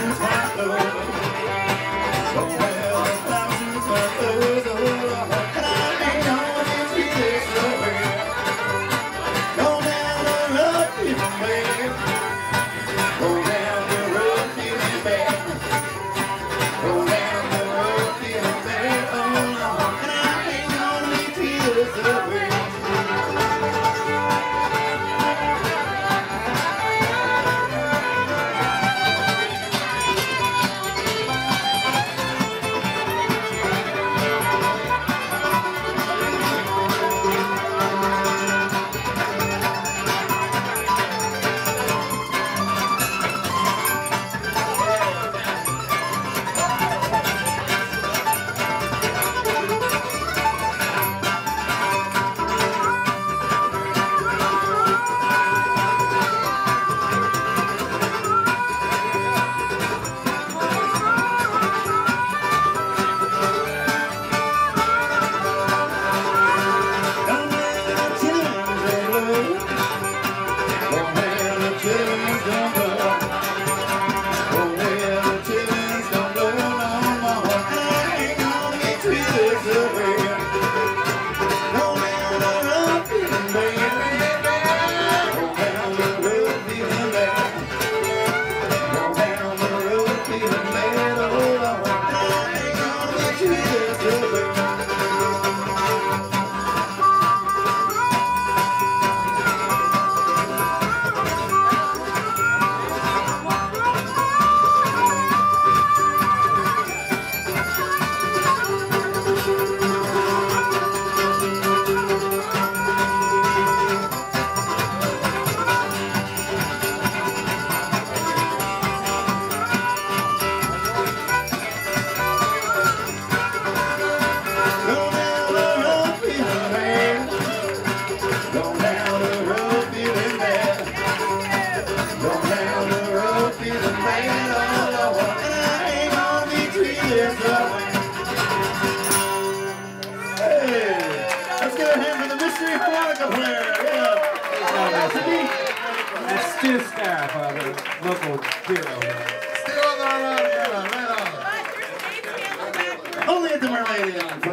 mountains have let's get a hand for the mystery harmonica player. Yeah. That's Stu Scarf, uh, the local hero. Still on the harmonica, right on. Only at the Mermaid Inn, folks.